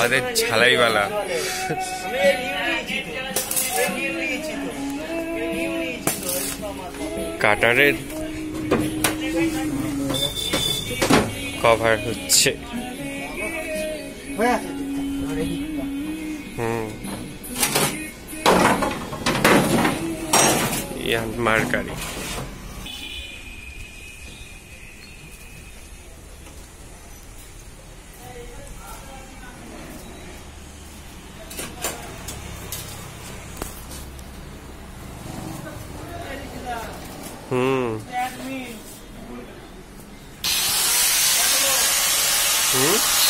আমাদের ঝালাইওয়ালা কাটারের কভার হচ্ছে। হুম। ইয়ান हम्म। हम्म?